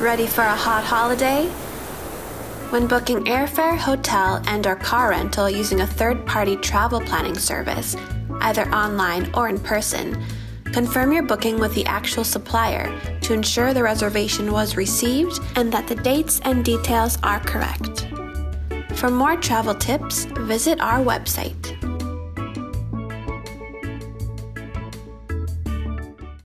Ready for a hot holiday? When booking airfare, hotel, and or car rental using a third-party travel planning service, either online or in person, confirm your booking with the actual supplier to ensure the reservation was received and that the dates and details are correct. For more travel tips, visit our website